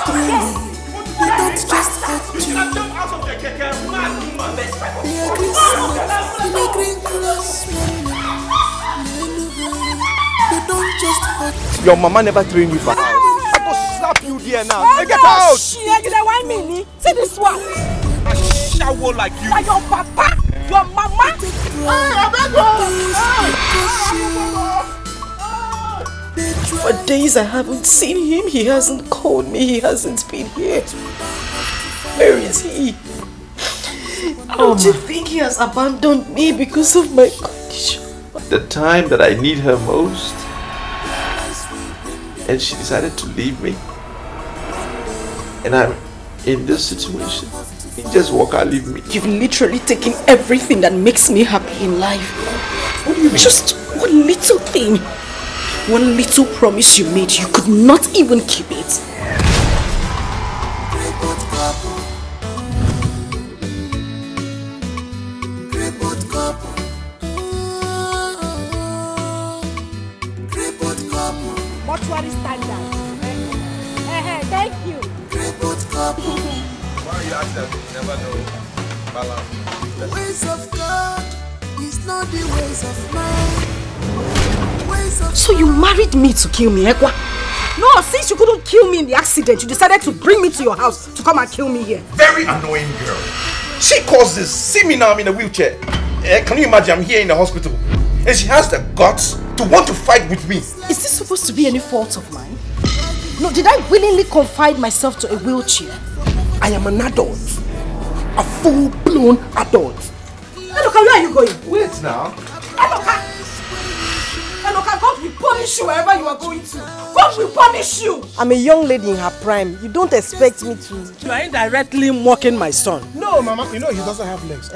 They don't just hurt you. They are Christmas in a green grass. They don't just hurt Your mama never trained you for house. I go slap you there now. Oh, Hey, get no, out! shit, you dey whine me ni? See this one. A shower like you. Na your papa, your mama. For days I haven't seen him. He hasn't called me. He hasn't been here. Where is he? Don't you um. think he has abandoned me because of my condition? The time that I need her most, and she decided to leave me. And I'm in this situation. He just walk out, leave me. You've literally taken everything that makes me happy in life. What do you mean? Just one little thing. One little promise you made. You could not even keep it. Crippled couple. Crippled couple. Mortuary standard. Eh, eh, thank you. Crippled couple. Why you ask that? You never know. Balance. Ways of God is not the ways of man. So you married me to kill me, Ekwa? No, since you couldn't kill me in the accident, you decided to bring me to your house to come and kill me here. Very annoying girl. She caused this. See me now, I'm in a wheelchair. Eh, can you imagine? I'm here in the hospital. And she has the guts to want to fight with me. Is this supposed to be any fault of mine? No, did I willingly confide myself to a wheelchair? I am an adult. A full-blown adult. Enoka, where are you going? Wait now. Enoka! Enoka, God will punish you wherever you are going to. God will punish you. I'm a young lady in her prime. You don't expect me to. You are indirectly mocking my son. No, Mama, you know he doesn't have legs.